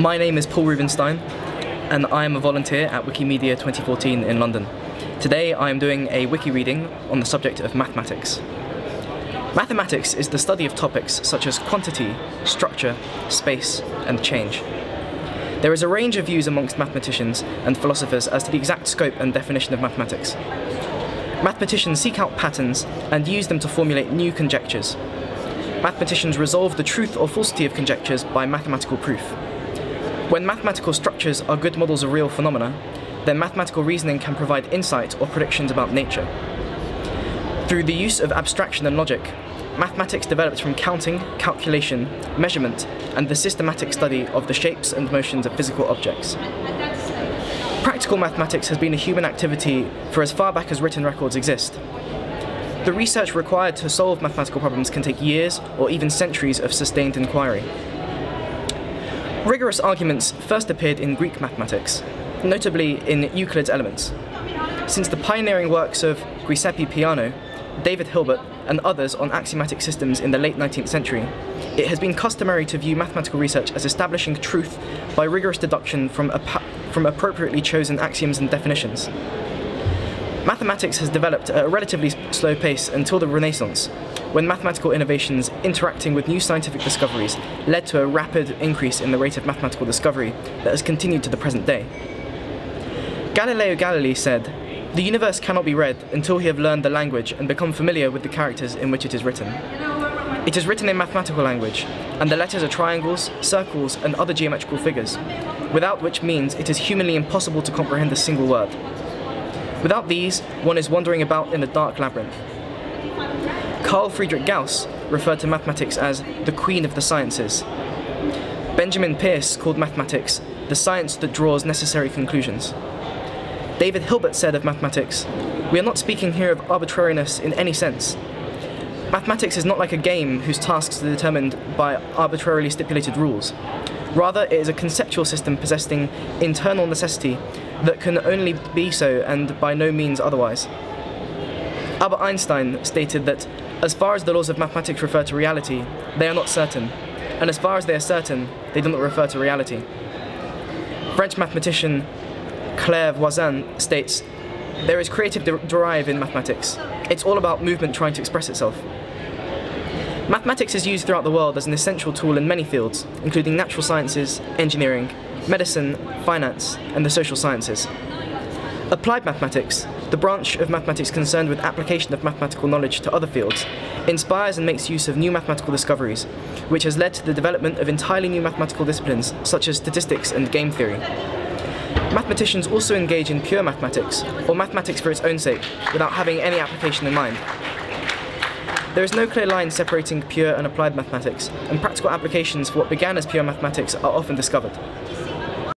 My name is Paul Rubenstein, and I am a volunteer at Wikimania 2014 in London. Today I am doing a wiki reading on the subject of mathematics. Mathematics is the study of topics such as quantity, structure, space, and change. There is a range of views amongst mathematicians and philosophers as to the exact scope and definition of mathematics. Mathematicians seek out patterns and use them to formulate new conjectures. Mathematicians resolve the truth or falsity of conjectures by mathematical proof. When mathematical structures are good models of real phenomena, then mathematical reasoning can provide insight or predictions about nature. Through the use of abstraction and logic, mathematics developed from counting, calculation, measurement, and the systematic study of the shapes and motions of physical objects. Practical mathematics has been a human activity for as far back as written records exist. The research required to solve mathematical problems can take years or even centuries of sustained inquiry. Rigorous arguments first appeared in Greek mathematics, notably in Euclid's Elements. Since the pioneering works of Giuseppe Peano, David Hilbert, and others on axiomatic systems in the late 19th century, it has been customary to view mathematical research as establishing truth by rigorous deduction from, from appropriately chosen axioms and definitions. Mathematics has developed at a relatively slow pace until the Renaissance, when mathematical innovations interacting with new scientific discoveries led to a rapid increase in the rate of mathematical discovery that has continued to the present day. Galileo Galilei said, The universe cannot be read until we have learned the language and become familiar with the characters in which it is written. It is written in mathematical language, and the letters are triangles, circles, and other geometrical figures, without which means it is humanly impossible to comprehend a single word. Without these, one is wandering about in a dark labyrinth. Carl Friedrich Gauss referred to mathematics as the queen of the sciences. Benjamin Peirce called mathematics the science that draws necessary conclusions. David Hilbert said of mathematics, We are not speaking here of arbitrariness in any sense. Mathematics is not like a game whose tasks are determined by arbitrarily stipulated rules. Rather, it is a conceptual system possessing internal necessity that can only be so and by no means otherwise. Albert Einstein stated that as far as the laws of mathematics refer to reality, they are not certain, and as far as they are certain, they do not refer to reality. French mathematician Claire Voisin states, There is creative drive in mathematics. It's all about movement trying to express itself. Mathematics is used throughout the world as an essential tool in many fields, including natural sciences, engineering, medicine, finance, and the social sciences. Applied mathematics, the branch of mathematics concerned with application of mathematical knowledge to other fields, inspires and makes use of new mathematical discoveries, which has led to the development of entirely new mathematical disciplines such as statistics and game theory. Mathematicians also engage in pure mathematics, or mathematics for its own sake, without having any application in mind. There is no clear line separating pure and applied mathematics, and practical applications for what began as pure mathematics are often discovered.